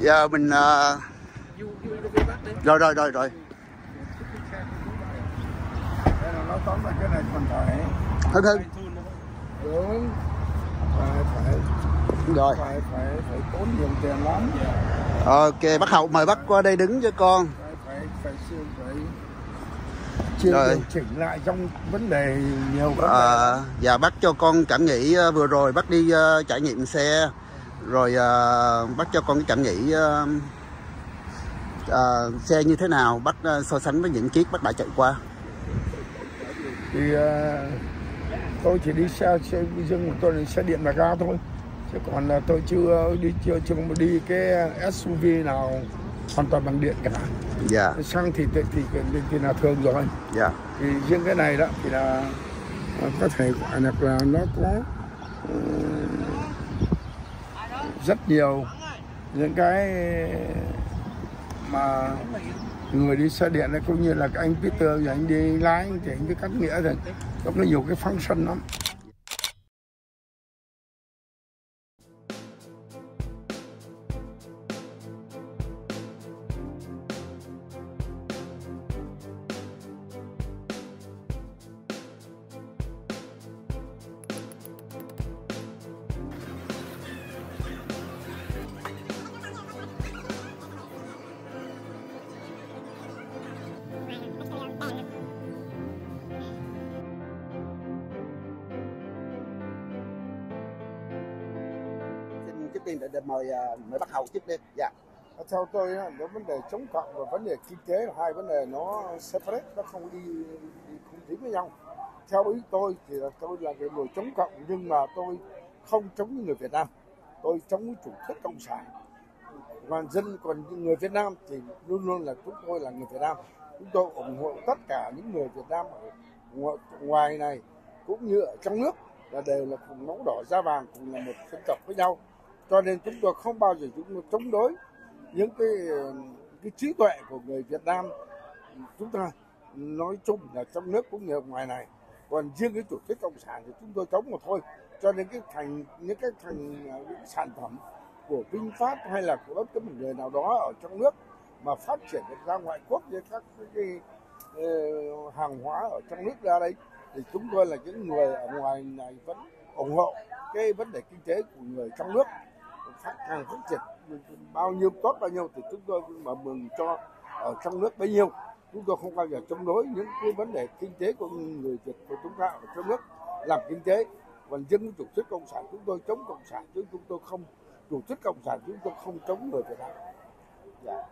giờ mình à, rồi rồi rồi rồi. Hơn hơn đúng phải phải rồi. Phải phải phải tốn nhiều tiền lắm ok bác hậu mời bác qua đây đứng cho con. Phải phải phải siêu phải chưa Rồi. điều chỉnh lại trong vấn đề nhiều vấn đề. à, dạ bác cho con cảm nghĩ à, vừa rồi bác đi à, trải nghiệm xe rồi à, bác cho con cái cảm nghĩ à, à, xe như thế nào bác à, so sánh với những chiếc bác đã chạy qua? Thì ờ, tôi chỉ đi xe xe của tôi là xe điện và ga thôi. Chứ còn là tôi chưa đi chưa chưa đi cái SUV nào hoàn toàn bằng điện cả. Dạ. Xăng thì thì thì, thì, thì là thường rồi. Dạ. Thì riêng cái này đó thì là có thể gọi là, là nó có rất nhiều. Những cái mà người đi xe điện này cũng như là các anh Peter thì anh đi lái thì anh biết cắt nghĩa rồi. Nó có nhiều cái function lắm. Tiên để, để mời à, mời bắt hậu trước đi. Dạ. À, theo tôi á, nó vấn đề chống cộng và vấn đề kinh tế là hai vấn đề nó separate nó không đi, đi không dính với nhau. Theo ý tôi thì là tôi là cái người chống cộng nhưng mà tôi không chống những người Việt Nam. Tôi chống chủ thuyết cộng sản. Còn dân còn người Việt Nam thì luôn luôn là chúng tôi là người Việt Nam. Chúng tôi ủng hộ tất cả những người Việt Nam ở ngoài, ngoài này cũng như ở trong nước là đều là cùng máu đỏ da vàng cùng là một dân tộc với nhau cho nên chúng tôi không bao giờ chúng tôi chống đối những cái cái trí tuệ của người Việt Nam. Chúng ta nói chung là trong nước cũng như ở ngoài này. Còn riêng cái chủ thuyết cộng sản thì chúng tôi chống một thôi. Cho nên cái thành những cái thành à, những sản phẩm của VinFast hay là của bất cứ một người nào đó ở trong nước mà phát triển được ra ngoại quốc với các cái, cái hàng hóa ở trong nước ra đây thì chúng tôi là những người ở ngoài này vẫn ủng hộ cái vấn đề kinh tế của người trong nước phát càng phát triển bao nhiêu tốt bao nhiêu thì chúng tôi mà mừng cho ở trong nước bấy nhiêu. Chúng tôi không bao giờ chống đối những cái vấn đề kinh tế của người Việt của chúng ta ở trong nước làm kinh tế. Còn dân chủ thuyết cộng sản chúng tôi chống cộng sản chứ chúng tôi không chủ thuyết cộng sản chúng tôi không chống người Việt Nam. Dạ.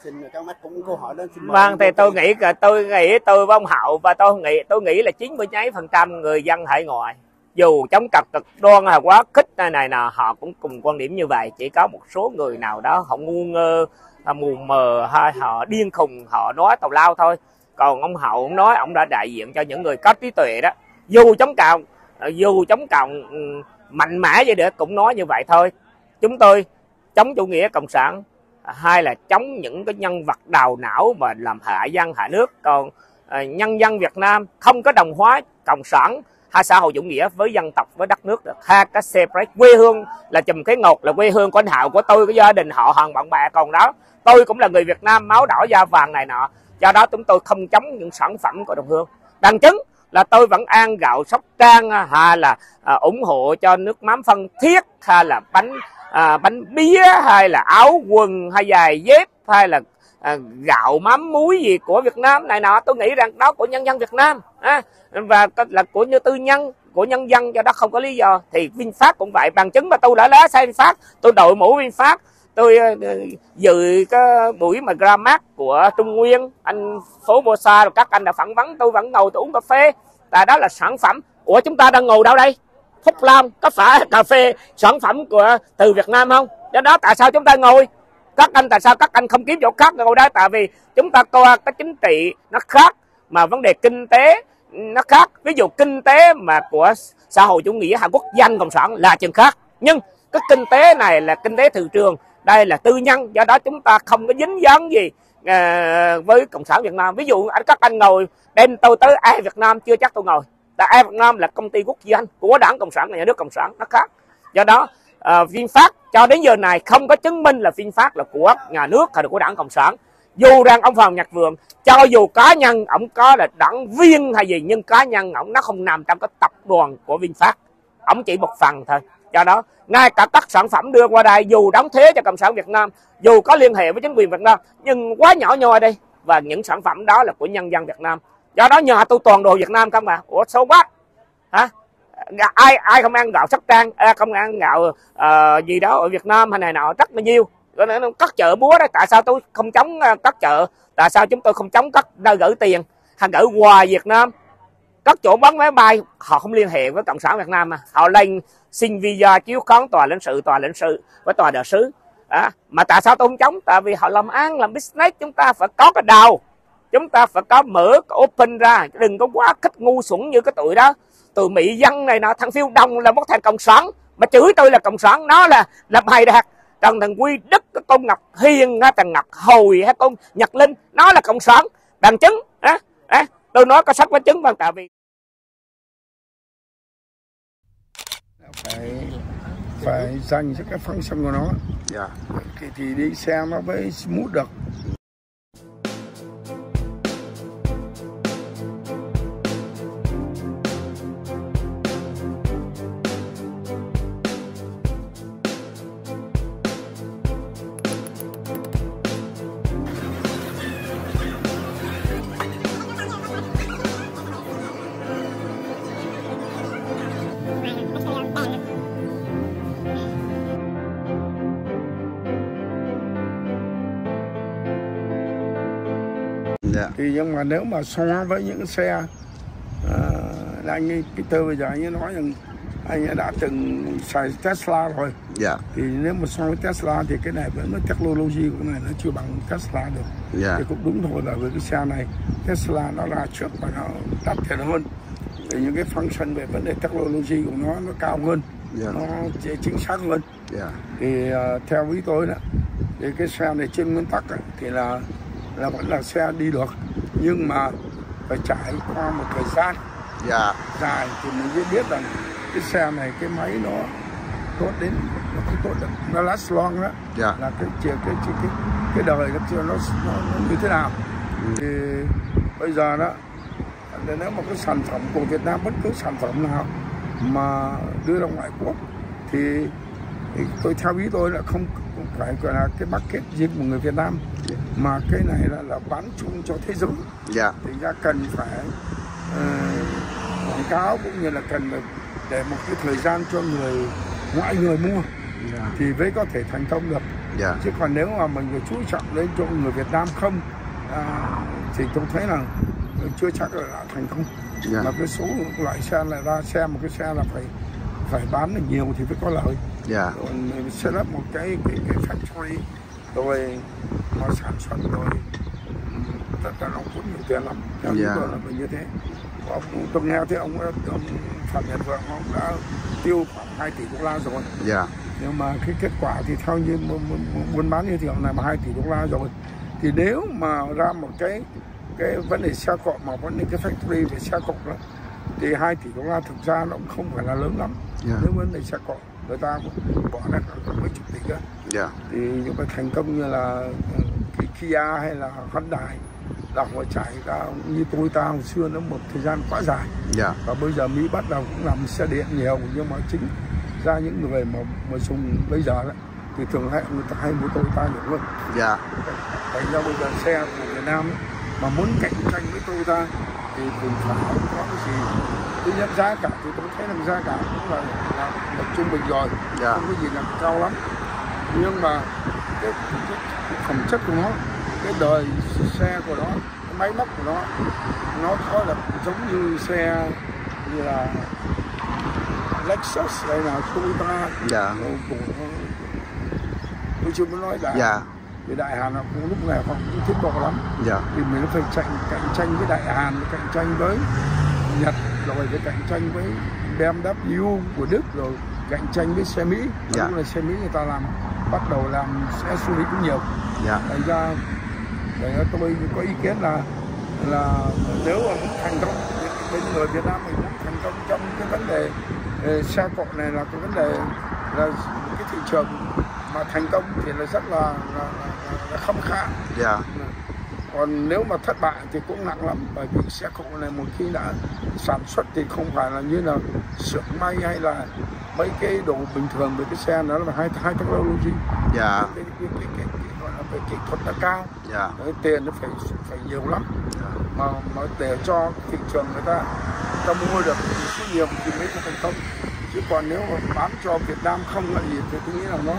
Xin các mắt cũng câu hỏi lên xin Vâng thì tôi nghĩ là tôi nghĩ tôi với ông Hậu và tôi nghĩ tôi nghĩ là 90 mấy phần trăm người dân hải ngoại dù chống cặp cực đoan hay quá khích này này nào họ cũng cùng quan điểm như vậy. Chỉ có một số người nào đó họ ngu ngơ mù mờ hay họ điên khùng, họ nói tào lao thôi. Còn ông Hậu ông nói ông đã đại diện cho những người có trí tuệ đó. Dù chống cộng dù chống cộng ừ, mạnh mẽ vậy để cũng nói như vậy thôi. Chúng tôi chống chủ nghĩa cộng sản hai là chống những cái nhân vật đào não mà làm hại dân hại nước. Còn ờ, nhân dân Việt Nam không có đồng hóa cộng sản hai xã hội chủ nghĩa với dân tộc với đất nước được hai cái separate quê hương là chùm cái ngột là quê hương của anh Hạo của tôi của gia đình họ hàng bạn bè còn đó. Tôi cũng là người Việt Nam máu đỏ da vàng này nọ. Do đó chúng tôi không chống những sản phẩm của đồng hương. Bằng chứng là tôi vẫn ăn gạo sóc trang hay là à, ủng hộ cho nước mắm phân thiết hay là bánh à, bánh bía hay là áo quần hay giày dép hay là à, gạo mắm muối gì của Việt Nam này nọ tôi nghĩ rằng đó của nhân dân Việt Nam à, và là của như tư nhân của nhân dân do đó không có lý do. Thì VinFast cũng vậy bằng chứng mà tôi đã lá xe VinFast tôi đội mũ VinFast tôi ờ, ờ, dự cái buổi mà Gramat của Trung Nguyên anh phố Bosa rồi các anh đã phỏng vấn tôi vẫn ngồi tôi uống cà phê. Là đó là sản phẩm của chúng ta đang ngồi đâu đây? Phúc Long có phải cà phê sản phẩm của từ Việt Nam không? Do đó tại sao chúng ta ngồi? Các anh tại sao các anh không kiếm chỗ khác ngồi đây? Tại vì chúng ta coi cái chính trị nó khác mà vấn đề kinh tế nó khác. Ví dụ kinh tế mà của xã hội chủ nghĩa Hàn Quốc danh cộng sản là chừng khác. Nhưng cái kinh tế này là kinh tế thị trường đây là tư nhân do đó chúng ta không có dính dáng gì ờ, với cộng sản Việt Nam. Ví dụ anh các anh ngồi đem tôi tới ai Việt Nam chưa chắc tôi ngồi. Tại ai Việt Nam là công ty quốc doanh của đảng cộng sản và nhà nước cộng sản nó khác. Do đó uh, VinFast cho đến giờ này không có chứng minh là VinFast là của nhà nước hay là của đảng cộng sản. Dù rằng ông Phạm Nhật Vượng, cho dù cá nhân ông có là đảng viên hay gì, nhưng cá nhân ông nó không nằm trong cái tập đoàn của VinFast ông chỉ một phần thôi. Do đó, ngay cả các sản phẩm đưa qua đây, dù đóng thuế cho cộng sản Việt Nam, dù có liên hệ với chính quyền Việt Nam, nhưng quá nhỏ nhoi đây. Và những sản phẩm đó là của nhân dân Việt Nam. Do đó nhờ tôi toàn đồ Việt Nam không mà ủa sâu quá? Hả? Ai ai không ăn gạo sóc trăng à, không ăn gạo à, gì đó ở Việt Nam hay này nọ rất là nhiều. Cắt chợ búa đó tại sao tôi không chống ờ, cắt chợ? Tại sao chúng tôi không chống cắt nơi gửi tiền hay gửi quà Việt Nam? Các chỗ bán máy bay họ không liên hệ với cộng sản Việt Nam mà. Họ lên xin visa chiếu khán tòa lãnh sự tòa lãnh sự với tòa đại sứ. À, mà tại sao tôi không chống? Tại vì họ làm ăn làm business chúng ta phải có cái đầu chúng ta phải có mở cái open ra đừng có quá khích ngu xuẩn như cái tuổi đó từ mỹ dân này nọ thằng phiêu đồng là một thằng cộng sản. Mà chửi tôi là cộng sản nó là là bài đạt. Trần thần quy đức cái con ngọc hiền hay thằng ngọc hồi hay con nhật linh nó là cộng sản. Bằng chứng á à, tôi nói có sách có chứng bằng tại vì phải phải dành cho cái function của nó. Dạ. Thì, thì đi xe nó mới smooth được thì nhưng mà nếu mà so với những xe uh, anh ấy Peter bây giờ anh ấy nói rằng anh ấy đã từng xài Tesla rồi. Dạ. Thì nếu mà so với Tesla thì cái này vẫn technology của này nó chưa bằng Tesla được. Dạ. Thì cũng đúng thôi là với cái xe này Tesla nó ra trước và nó đắt tiền hơn. Thì những cái function về vấn đề technology của nó nó cao hơn. Dạ. Nó chính xác hơn. Dạ. Thì uh, theo ý tôi đó thì cái xe này trên nguyên tắc thì là là vẫn là xe đi được nhưng mà phải trải qua một thời gian. Dạ. Dài thì mình mới biết rằng cái xe này cái máy nó tốt đến nó không tốt được. Nó last long đó. Dạ. Là cái cái cái cái cái, cái đời nó chưa nó, nó, như thế nào. Thì bây giờ đó nếu mà cái sản phẩm của Việt Nam bất cứ sản phẩm nào mà đưa ra ngoại quốc thì, thì tôi theo ý tôi là không phải gọi là cái market riêng của người Việt Nam. Mà cái này là là bán chung cho thế giới. Dạ. Thì ra cần phải ờ, quảng cáo cũng như là cần để một cái thời gian cho người ngoại người mua dạ. thì mới có thể thành công được. Dạ. Chứ còn nếu mà mình chú trọng đến cho người Việt Nam không à, thì tôi thấy là chưa chắc là đã thành công. Dạ. Mà cái số loại xe này ra xe một cái xe là phải phải bán được nhiều thì mới có lợi dạ. Còn mình set up một cái cái cái factory rồi nó sản xuất rồi. Tất cả nó cũng nhiều tiền lắm. Theo Dạ. yeah. tôi là mình như thế. Ông, tôi nghe thấy ông, ông phạm nhật vượng ông đã tiêu khoảng 2 tỷ đô la rồi. Dạ. Nhưng mà cái kết quả thì theo như buôn bán như thiệu này mà 2 tỷ đô la rồi. Thì nếu mà ra một cái cái vấn đề xe cộ mà vấn đề cái factory về xe cộ đó thì 2 tỷ đô la thực ra nó cũng không phải là lớn lắm. Dạ. Nếu vấn đề xe cộ người ta cũng bỏ ra khoảng mấy chục tỷ đó dạ. Thì những cái thành công như là ừ, cái Kia hay là Hyundai là họ trải ra như tôi ta hồi xưa nó một thời gian quá dài. Dạ. Và bây giờ Mỹ bắt đầu cũng làm xe điện nhiều nhưng mà chính ra những người mà mà dùng bây giờ đó, thì thường hay người ta hay mua Toyota nhiều hơn. Dạ. Thành ra bây giờ xe của Việt Nam ấy, mà muốn cạnh tranh với Toyota thì mình phải có cái gì thứ nhất giá cả thì tôi thấy là giá cả cũng là, là, là trung bình rồi dạ. không có gì là cao lắm. Nhưng mà cái, cái, cái phẩm chất của nó cái đời xe của nó cái máy móc của nó nó có là giống như xe như là Lexus hay là Toyota. Dạ. Của, của tôi chưa muốn nói đại dạ thì đại hàn nó cũng lúc này họ cũng tiến bộ lắm. Dạ. Thì mình phải cạnh cạnh tranh với đại hàn cạnh tranh với nhật rồi phải cạnh tranh với BMW của đức rồi cạnh tranh với xe mỹ. Dạ. lúc này xe mỹ người ta làm bắt đầu làm xe lý cũng nhiều. Dạ. Thành ra để tôi có ý kiến là là nếu mà muốn thành công bên người Việt Nam mình muốn thành công trong cái vấn đề ờ, xe cộ này là cái vấn đề là cái thị trường mà thành công thì là rất là, là, là, là khâm khá. Dạ. Còn nếu mà thất bại thì cũng nặng lắm bởi vì xe cộ này một khi đã sản xuất thì không phải là như là xưởng may hay là mấy cái đồ bình thường về cái xe nó là hai hai technology. Dạ. Cái, cái, cái, cái, cái, gọi là về kỹ thuật nó cao. Dạ. Cái tiền nó phải phải nhiều lắm. Mà mà để cho thị trường người ta người ta mua được thì số nhiều thì mới thành công. Chứ còn nếu mà bán cho Việt Nam không là gì thì tôi nghĩ là nó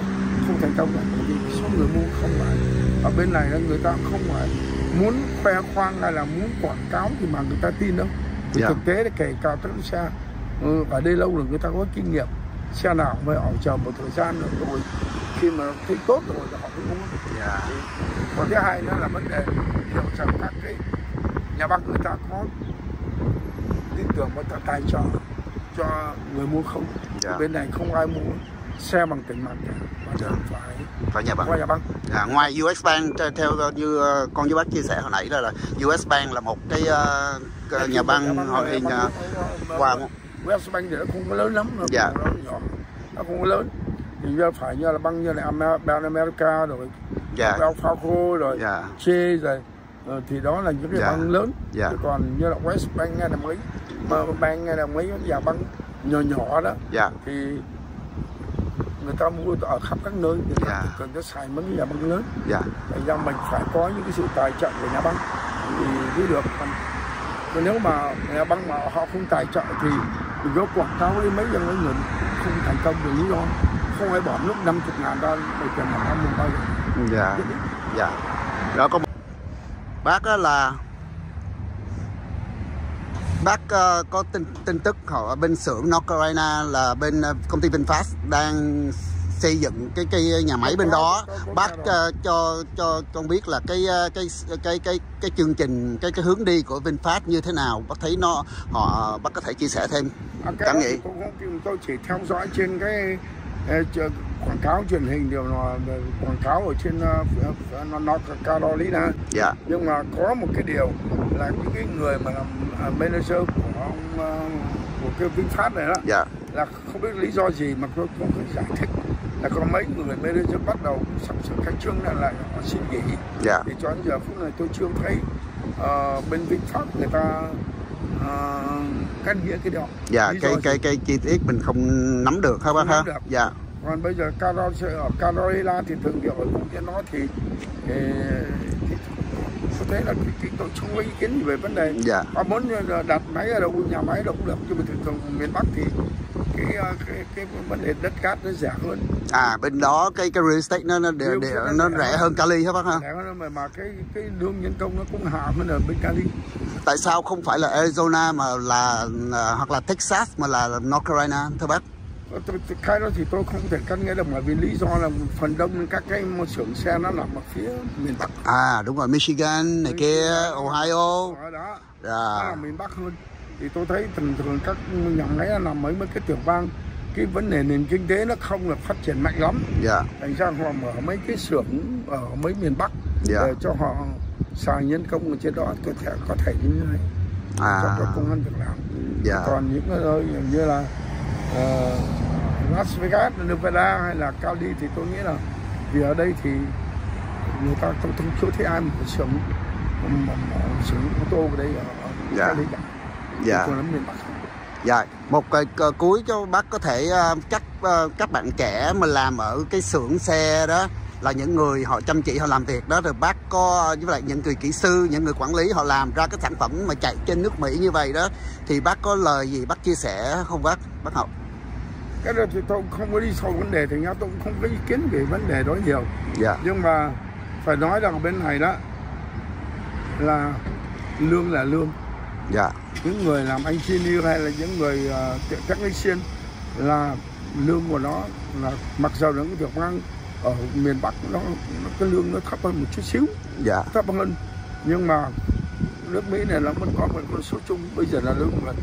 không thành công bởi vì số người mua không phải. Ở bên này là người ta không phải muốn khoe khoang hay là muốn quảng cáo thì mà người ta tin đâu. Thì Dạ. thực tế là kể cả cái xe ừ, ở đây lâu rồi người ta có kinh nghiệm. Xe nào mới họ chờ một thời gian rồi, rồi khi mà thấy tốt rồi thì họ mới mua. Dạ. Còn thứ hai nữa là vấn đề hiểu rằng các cái nhà băng người ta có tin tưởng và ta tài trợ cho người mua không. Dạ. bên này không ai mua xe bằng tiền mặt mà Dạ. phải. Phải nhà qua băng nhà băng dạ, ngoài US Bank theo- như ờ, con với bác chia sẻ hồi nãy là, là US Bank là một cái cái nhà băng họ hình ờ, qua West Bank thì nó không có lớn lắm nó Dạ. nó nhỏ. Nó không có lớn. Thì giờ phải như là băng như là Amer- Ban America rồi dạ. Bell Falco rồi dạ. Chê rồi. Ờ, thì đó là những cái Dạ. băng lớn. Dạ. Chứ còn như là West Bank hay là mấy mà bang hay là mấy nhà băng nhỏ nhỏ đó dạ. thì người ta mua ở khắp các nơi người ta chỉ cần nó xài mấy nhà băng lớn. Dạ. Thành ra mình phải có những cái sự tài trợ của nhà băng thì mới được. Còn, còn nếu mà nhà băng mà họ không tài trợ thì mình có quảng cáo đi mấy dân mấy người không thành công vì lý do. Không ai bỏ lúc 50 ngàn đô một tiền mà năm bao giờ. Dạ. Dạ. Đó có bác á là bác ờ, có tin tin tức họ bên xưởng North Carolina là bên ờ, công ty VinFast đang xây dựng cái cái nhà máy bên đó. Bác ờ, cho cho con biết là cái cái cái cái cái chương trình cái cái hướng đi của VinFast như thế nào? Bác thấy nó họ bác có thể chia sẻ thêm. À, cảm nghĩ. tôi chỉ theo dõi trên cái quảng cáo truyền hình điều là quảng cáo ở trên ờ, phía North Carolina dạ. Nhưng mà có một cái điều là những cái người mà làm à, manager của ông ờ, của cái VinFast này đó dạ. là không biết lý do gì mà tôi không có giải thích là có mấy người manager bắt đầu sắp sửa khai trương là lại họ xin nghỉ. Dạ. Thì cho đến giờ phút này tôi chưa thấy ờ, bên VinFast người ta ờ, căn nghĩa cái đó dạ Lý cái cái cái chi tiết mình không nắm được hả bác ha? được. dạ. Còn bây giờ Carol ở Carolina thì thường điều ở vùng trên đó thì, thì, thì tôi thấy là cái, cái tôi không có ý kiến về vấn đề. Dạ. Họ muốn đặt máy ở đâu nhà máy đâu cũng được nhưng mà thường thường miền Bắc thì cái ờ, cái, cái vấn đề đất cát nó rẻ hơn. À bên đó cái cái real estate nó nó, nó, estate nó nó rẻ rẻ hơn Cali hả bác ha? rẻ hơn mà mà cái cái lương nhân công nó cũng hạ hơn ở bên Cali tại sao không phải là Arizona mà là, là hoặc là Texas mà là North Carolina thưa bác? Tôi- tôi- cái đó thì tôi không thể căn nghĩa được bởi vì lý do là phần đông các cái xưởng xe nó nằm ở phía miền Bắc. À đúng rồi Michigan này kia Ohio. Ở đó. Đó là miền Bắc hơn. Thì tôi thấy thường thường các nhà máy nó nằm mấy mấy cái tiểu bang. Cái vấn đề nền kinh tế nó không là phát triển mạnh lắm. Dạ. Thành ra họ mở mấy cái xưởng ở mấy miền Bắc Dạ. để cho họ xài nhân công ở trên đó có thể có thể như thế cho à có công ăn việc làm. Dạ. Còn những cái nơi như là ờ, Las Vegas, Nevada hay là Cali thì tôi nghĩ là vì ở đây thì người ta không, không chưa thấy ai một mà xưởng ô tô ở đây ở, ở Dạ. Cali. Cả dạ. Còn ở miền Bắc. Dạ một cái cuối cho bác có thể ờ, chắc ờ, các bạn trẻ mà làm ở cái xưởng xe đó là những người họ chăm chỉ họ làm việc đó rồi bác có với lại những người kỹ sư những người quản lý họ làm ra cái sản phẩm mà chạy trên nước Mỹ như vậy đó thì bác có lời gì bác chia sẻ không bác? Bác học cái đó thì tôi không có đi sâu vấn đề thì nhau tôi cũng không có ý kiến về vấn đề đó nhiều. Dạ. Nhưng mà phải nói rằng bên này đó là lương là lương. Dạ. Những người làm engineer hay là những người uh, technician là lương của nó là mặc dù nó cũng được mang ở miền Bắc nó, nó cái lương nó thấp hơn một chút xíu. Dạ. Thấp hơn. Nhưng mà nước Mỹ này nó vẫn có một con số chung. Bây giờ là lương là,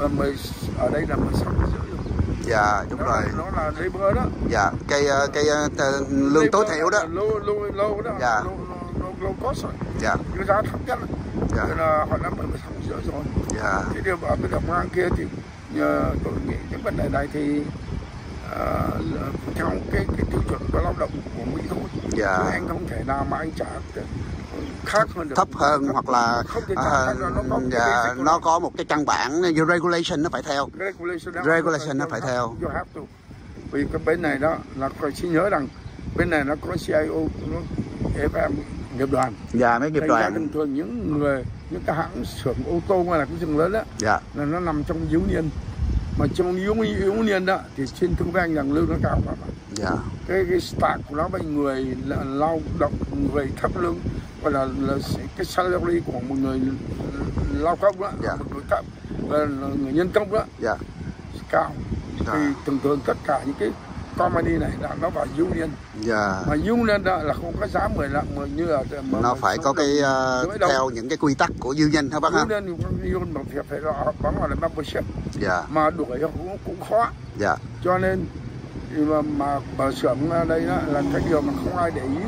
là mười ở đây là 16 rưỡi dạ đúng nó, rồi. là, nó là labor đó. Dạ cái ờ, cái ờ, lương tối thiểu đó. Lô lô lô đó. Dạ. lô lô cost rồi. Dạ. Cái giá thấp nhất. Dạ. Nên là họ đã 16 rưỡi rồi. Dạ. Cái điều ở cái đồng ngang kia thì nhờ tôi nghĩ cái vấn đề này thì ờ, theo cái cái tiêu chuẩn của lao động của Mỹ thôi. Dạ. Chứ anh không thể nào mà anh trả khác hơn được thấp hơn hoặc là ờ, là nó có một cái dạ, nó có một cái căn bản regulation nó phải theo. Regulation, Regulation nó phải theo. vì cái bên này đó là phải xin nhớ rằng bên này nó có CIO nó FM nghiệp đoàn. Dạ mấy nghiệp Thành đoàn. thường thường những người những cái hãng xưởng ô tô hay là cái xưởng lớn đó dạ. là nó nằm trong union mà trong union union đó thì xin thưa với anh rằng lương nó cao lắm dạ cái cái start của nó với người là lao động người thấp lương gọi là, là cái salary của một người lao công đó Dạ. một người thấp là, là người nhân công đó dạ cao Dạ. thì thường thường tất cả những cái company này là nó vào union. Dạ. Mà union đó là không có giá 10 lạng mà như là mà- nó mà- phải có cái đâu. theo những cái quy tắc của union hả bác ha? Union union mà phải phải là bấm vào là membership. Dạ. Mà đuổi cũng cũng khó. Dạ. Cho nên mà, mà ở xưởng đây đó là cái điều mà không ai để ý.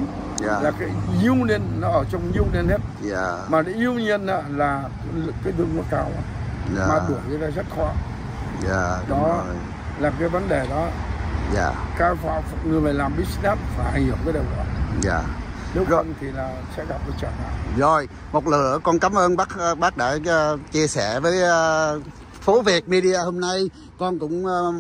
Là dạ cái union nó ở trong union hết. Dạ. Mà cái union đó là cái lương nó cao. Mà dạ đuổi này rất khó. Dạ đúng Đó. rồi. là cái vấn đề đó dạ các phò- người mà làm business phải hiểu cái điều đó dạ nếu Rồi. không thì là sẽ gặp cái trở ngại Rồi, một lần nữa con cảm ơn bác ờ, bác đã ờ, chia sẻ với ờ, phố Việt Media hôm nay. Con cũng ờ,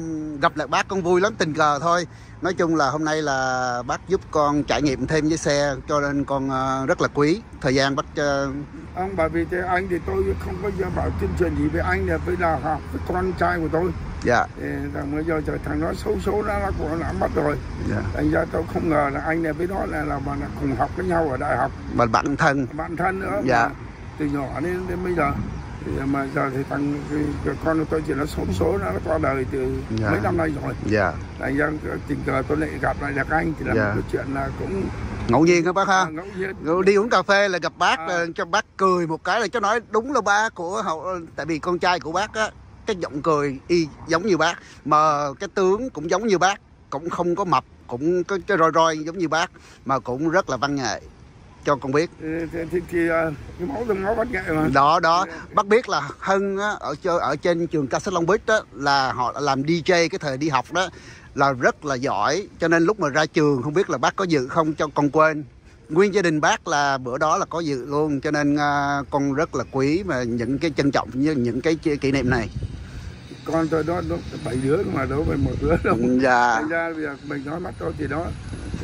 gặp lại bác con vui lắm tình cờ thôi. Nói chung là hôm nay là bác giúp con trải nghiệm thêm với xe cho nên con ờ, rất là quý thời gian bác ờ, ông bởi vì thế anh thì tôi không có giờ bảo tuyên truyền gì về anh là với là học với con trai của tôi dạ. Rằng bây giờ trở thành nó xấu số nó là của đã mất rồi. Dạ. Thành ra tôi không ngờ là anh này với nó là là mà cùng học với nhau ở đại học. Và bạn thân. Bạn thân nữa. Dạ. mà từ nhỏ đến đến bây giờ. Thì mà giờ thì thằng cái, con tôi chỉ nó xấu số nó qua đời từ Dạ. mấy năm nay rồi. Dạ. Thành ra tình cờ tôi lại gặp lại được anh thì là Dạ. một chuyện là cũng ngẫu nhiên đó bác ha? À, ngẫu nhiên. Rồi đi uống cà phê là gặp bác À. ờ, cho bác cười một cái là cho nói đúng là ba của hậu tại vì con trai của bác á cái giọng cười y giống như bác mà cái tướng cũng giống như bác cũng không có mập cũng có cái roi roi giống như bác mà cũng rất là văn nghệ cho con biết. Thì, thì, thì, à, cái máu trong máu bắt nghệ mà. Đó đó. Bác biết là hân á, ở chơi ở trên trường ca long beach đó là họ làm dj cái thời đi học đó là rất là giỏi cho nên lúc mà ra trường không biết là bác có dự không cho con quên. Nguyên gia đình bác là bữa đó là có dự luôn cho nên à, con rất là quý mà những cái trân trọng như những cái kỷ niệm này con tôi đó nó bảy đứa mà đâu phải một đứa đâu. Dạ. Thành ra bây giờ mình nói mắt tôi thì đó.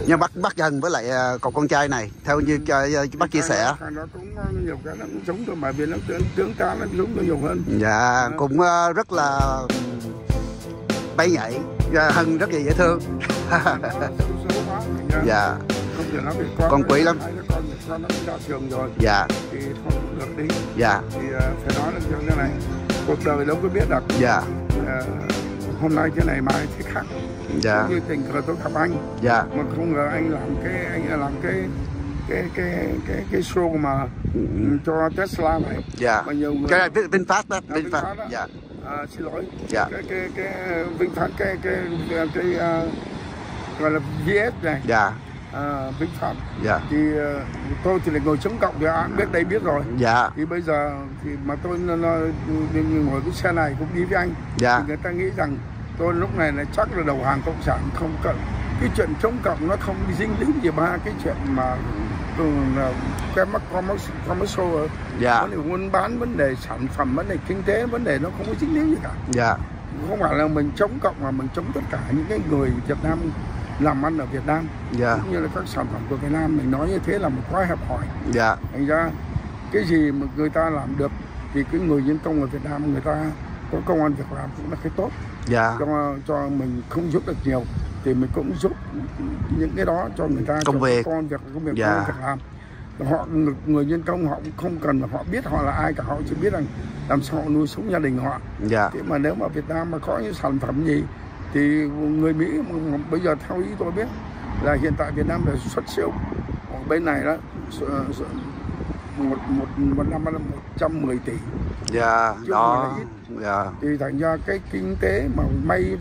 Nhưng bác bác dần với lại à, cậu con trai này theo như à, bác chia sẻ. thằng nó cũng có nhiều cái nó cũng giống tôi mà vì nó tướng tướng tá nó giống tôi nhiều hơn. Dạ cũng à, rất là bay nhảy Dạ, hân rất là dễ thương. Nó dạ về con quý lắm. con con nó cũng ra trường rồi. Dạ. Thì thôi cũng được đi. Dạ. Thì ờ, phải nói là như thế này cuộc đời đâu có biết được. Dạ. Ờ, hôm nay thế này mai thế khác dạ. Như tình cờ tôi gặp anh. Dạ. Mà không ngờ anh làm cái anh làm cái cái cái cái cái show mà cho Tesla này. Dạ. Mà nhiều người cái này Vin- VinFast đó À, VinFast. Đó. dạ. À, xin lỗi. Dạ. cái cái cái VinFast cái cái cái, cái à, gọi là VS này. Dạ à, VinFast dạ. Thì à, tôi thì là ngồi chống cộng thì ai biết đây biết rồi. Dạ. Thì bây giờ thì mà tôi ngồi cái xe này cũng đi với anh. Dạ. Thì người ta nghĩ rằng tôi lúc này là chắc là đầu hàng cộng sản không cần cái chuyện chống cộng nó không dính líu gì ba cái chuyện mà ừ, cái mắc commercial dạ. Vấn đề buôn bán vấn đề sản phẩm vấn đề kinh tế vấn đề nó không có dính líu gì cả. Dạ. Không phải là mình chống cộng mà mình chống tất cả những cái người Việt Nam làm ăn ở Việt Nam dạ. cũng như là các sản phẩm của Việt Nam. Mình nói như thế là một quá hẹp hòi dạ. Thành ra cái gì mà người ta làm được thì cái người nhân công ở Việt Nam người ta có công an việc làm cũng là cái tốt. Dạ. Cho cho mình không giúp được nhiều thì mình cũng giúp những cái đó cho người ta Công việc. an việc công việc Dạ. công an việc làm. Họ người, người nhân công họ cũng không cần họ biết họ là ai cả. Họ chỉ biết rằng làm sao họ nuôi sống gia đình họ. Dạ. Thế mà nếu mà Việt Nam mà có những sản phẩm gì thì người Mỹ bây giờ theo ý tôi biết là hiện tại Việt Nam là xuất siêu. Ở bên này đó một một một năm là 110 tỷ. Dạ Chứ đó. dạ. Thì thành ra cái kinh tế mà may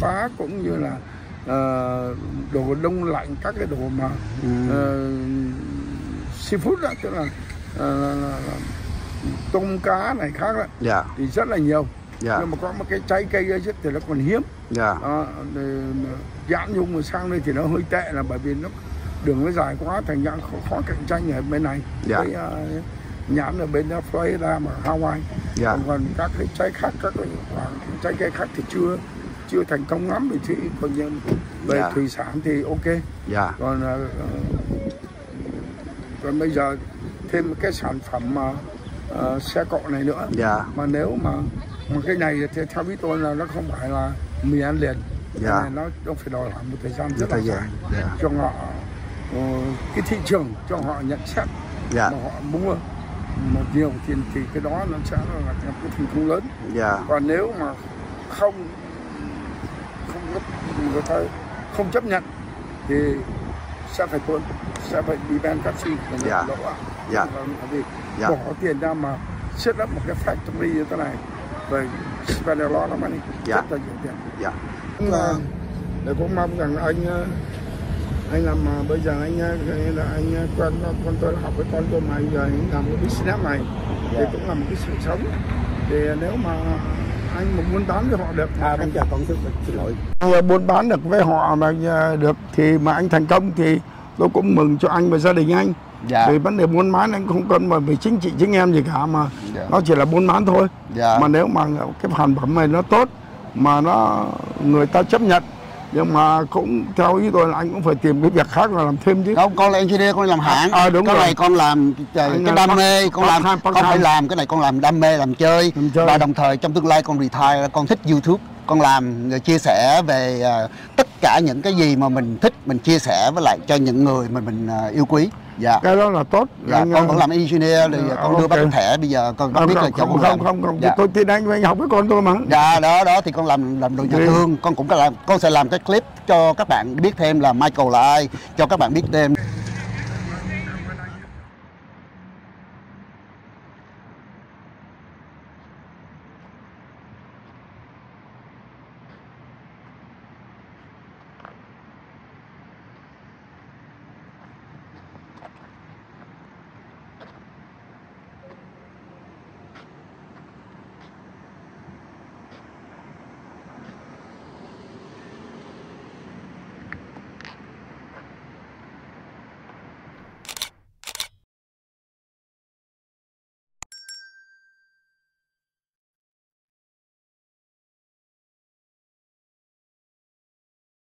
phá cũng như là ờ, đồ đông lạnh các cái đồ mà Ừ. ờ, seafood đó tức là ờ, tôm cá này khác đó, dạ. thì rất là nhiều Dạ. nhưng mà có một cái trái cây ấy rất thì nó còn hiếm. Dạ. Dán nhung mà sang đây thì nó hơi tệ là bởi vì nó đường nó dài quá thành ra khó, khó cạnh tranh ở bên này. Dạ. với uh, nhãn ở bên uh, Florida mà Hawaii. Dạ. Còn, còn các cái trái khác các cái quả trái cây khác thì chưa chưa thành công lắm vì thủy còn như về Dạ. thủy sản thì ok. Dạ. Còn ờ, còn bây giờ thêm cái sản phẩm mà ờ, xe cộ này nữa. Dạ. Mà nếu mà mà cái này thì theo ý tôi là nó không phải là mì ăn liền Dạ. Nó nó phải đòi hỏi một thời gian rất là dài dạ cho họ ờ, cái thị trường cho họ nhận xét dạ mà họ mua một nhiều thì thì cái đó nó sẽ là một cái thành công lớn dạ còn nếu mà không không người ta không chấp nhận thì sẽ phải tuân sẽ phải đi ban taxi để nhận Dạ. lỗ. Dạ. Dạ. bỏ tiền ra mà set up một cái factory như thế này về spend a lot of money Dạ. rất là nhiều tiền dạ. Là để cũng mong rằng anh ờ, anh làm mà bây giờ anh ờ, là anh ờ, con tôi học với con tôi mà giờ anh làm cái business này thì Dạ. cũng là một cái sự sống. Thì nếu mà anh mà buôn bán với họ được à con chào con xin lỗi. Anh buôn bán được với họ mà ờ, được thì mà anh thành công thì tôi cũng mừng cho anh và gia đình anh dạ vì vấn đề buôn bán anh không cần mà về chính trị chính em gì cả mà Dạ. nó chỉ là buôn bán thôi dạ mà nếu mà cái sản phẩm này nó tốt mà nó người ta chấp nhận nhưng mà cũng theo ý tôi là anh cũng phải tìm cái việc khác là làm thêm chứ không con là engineer con làm hãng À, đúng cái rồi. này con làm cái Anh cái đam mê con làm part-time, con phải part-time. làm cái này con làm đam mê làm chơi Làm chơi. và đồng thời trong tương lai con retire con thích youtube con làm chia sẻ về à, cả những cái gì mà mình thích mình chia sẻ với lại cho những người mà mình à, yêu quý. Dạ. Cái đó là tốt. Dạ Anh, con ờ, vẫn làm engineer thì ờ, con đưa bác thẻ bây giờ con không, biết là không, cho không, con không, làm. không, không. dạ. tôi tin anh với anh học với con tôi mà. Dạ đó đó thì con làm làm đồ nhà thương. Con cũng có làm con sẽ làm cái clip cho các bạn biết thêm là Michael là ai cho các bạn biết thêm